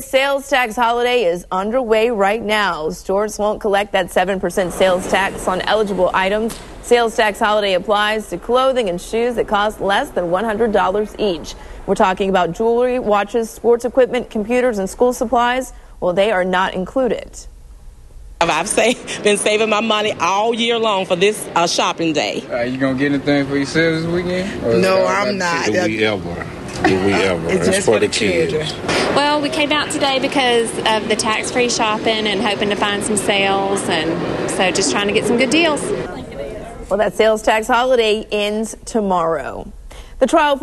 Sales tax holiday is underway right now. Stores won't collect that 7% sales tax on eligible items. Sales tax holiday applies to clothing and shoes that cost less than $100 each. We're talking about jewelry, watches, sports equipment, computers, and school supplies. Well, they are not included. I've save, been saving my money all year long for this uh, shopping day. Are you gonna get anything for yourself this weekend? No, it all I'm about not. The Do we ever? Do we ever? It's just for the kids. children. Well, we came out today because of the tax free shopping and hoping to find some sales, and so just trying to get some good deals. Well, that sales tax holiday ends tomorrow. The trial for